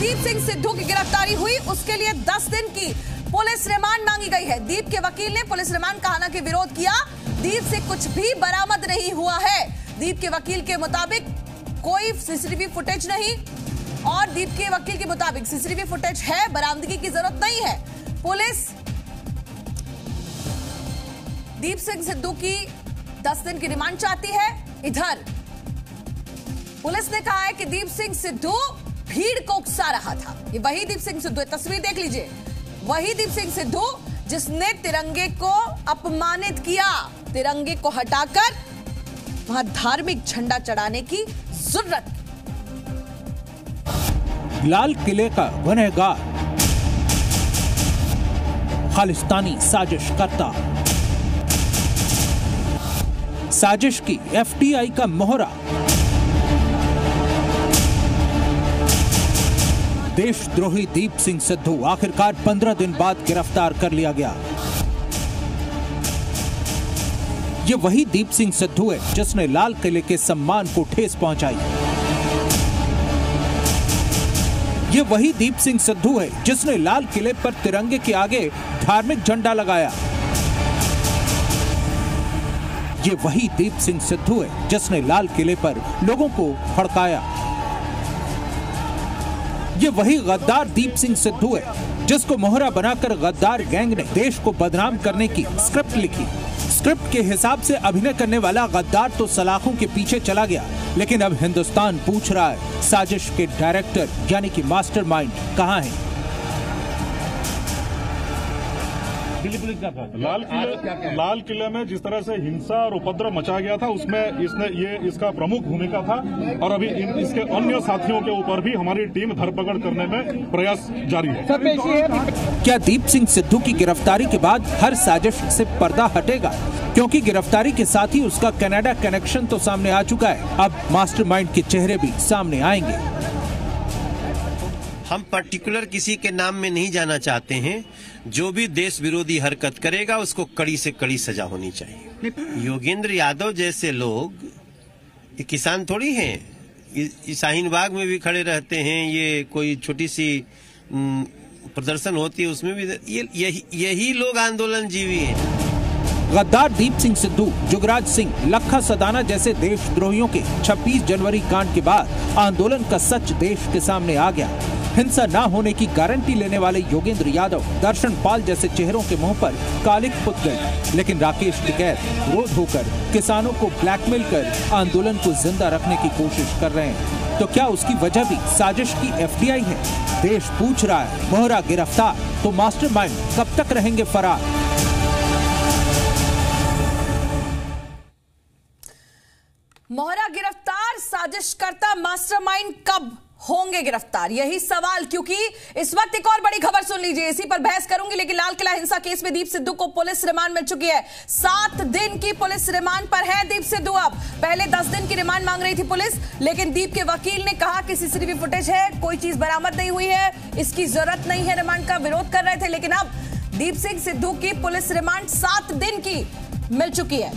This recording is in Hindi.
दीप सिंह सिद्धू की गिरफ्तारी हुई। उसके लिए 10 दिन की पुलिस रिमांड मांगी गई है। दीप के वकील ने पुलिस रिमांड का हालाँकि विरोध किया। दीप से कुछ भी बरामद नहीं हुआ है। दीप के वकील के मुताबिक कोई सीसीटीवी फुटेज नहीं और दीप के वकील के मुताबिक सीसीटीवी फुटेज है, बरामदगी की ज़रूरत नहीं है। पुलिस दीप सिंह सिद्धू की 10 दिन की रिमांड चाहती है। इधर पुलिस ने कहा है कि दीप सिंह सिद्धू भीड़ को उकसा रहा था। ये वही दीप सिंह सिद्धू तस्वीर देख लीजिए। वही दीप सिंह सिद्धू, जिसने तिरंगे को अपमानित किया, तिरंगे को हटाकर वहाँ धार्मिक झंडा चढ़ाने की ज़रूरत। लाल किले का गुनहगार, खालिस्तानी साजिश करता साजिश की एफटीआई का मोहरा। देशद्रोही दीप सिंह सिद्धू आखिरकार पंद्रह दिन बाद गिरफ़्तार कर लिया गया। ये वही दीप सिंह सिद्धू है जिसने लाल किले के सम्मान को ठेस पहुंचाई। ये वही दीप सिंह सिद्धू है जिसने लाल किले पर तिरंगे के आगे धार्मिक झंडा लगाया। ये वही दीप सिंह सिद्धू है जिसने लाल किले पर लोगों को भड़काया। ये वही गद्दार दीप सिंह सिद्धू है, जिसको मोहरा बनाकर गद्दार गैंग ने देश को बदनाम करने की स्क्रिप्ट लिखी स्क्रिप्ट के हिसाब से अभिनय करने वाला गद्दार तो सलाखों के पीछे चला गया, लेकिन अब हिंदुस्तान पूछ रहा है, साजिश के डायरेक्टर, यानी कि मास्टरमाइंड, कहाँ हैं? लाल किले लाल किले में जिस तरह से हिंसा और उपद्रव मचा गया था उसमें इसने ये इसका प्रमुख भूमिका था। और अभी इन, इसके अन्य साथियों के ऊपर भी हमारी टीम धरपकड़ करने में प्रयास जारी है। क्या दीप सिंह सिद्धू की गिरफ्तारी के बाद हर साजिश से पर्दा हटेगा? क्योंकि गिरफ्तारी के साथ ही उसका कनाडा कनेक्शन तो सामने आ चुका है। अब मास्टरमाइंड के चेहरे भी सामने आएँगे। हम पर्टिकुलर किसी के नाम में नहीं जाना चाहते हैं। जो भी देश विरोधी हरकत करेगा, उसको कड़ी से कड़ी सजा होनी चाहिए। योगेंद्र यादव जैसे लोग किसान थोड़ी हैं। शाहीन बाग में भी खड़े रहते हैं, ये कोई छोटी सी प्रदर्शन होती है, उसमें भी ये, यही यही लोग आंदोलन जीवी हैं। गद्दार दीप सिंह सिद्धू, जुगराज सिंह, लखा सदाना जैसे देशद्रोहियों के 26 जनवरी कांड के बाद आंदोलन का सच देश के सामने आ गया। हिंसा न होने की गारंटी लेने वाले योगेंद्र यादव दर्शन पाल जैसे चेहरों के मुँह पर कालिक पुत गए। लेकिन राकेश टिकैत क्रोध होकर किसानों को ब्लैकमेल कर आंदोलन को ज़िंदा रखने की कोशिश कर रहे हैं। तो क्या उसकी वजह भी साजिश की एफडीआई है? देश पूछ रहा है, मोहरा गिरफ़्तार तो मास्टरमाइंड कब तक रहेंगे फरार? मोहरा गिरफ़्तार, साजिशकर्ता मास्टरमाइंड कब? होंगे गिरफ़्तार। यही सवाल, क्योंकि इस वक्त एक और बड़ी खबर सुन लीजिए। इसी पर बहस करूँगी, लेकिन लाल किला हिंसा केस में दीप सिद्धू को पुलिस रिमांड मिल चुकी है। सात दिन की पुलिस रिमांड पर है दीप सिद्धू अब। पहले दस दिन की रिमांड मांग रही थी पुलिस, लेकिन दीप के वकील ने कहा कि सीसीटीवी फुटेज है, कोई चीज़ बरामद नहीं हुई है, इसकी ज़रूरत नहीं है रिमांड का, विरोध कर रहे थे, लेकिन अब दीप सिंह सिद्धू की पुलिस रिमांड सात दिन की मिल चुकी है।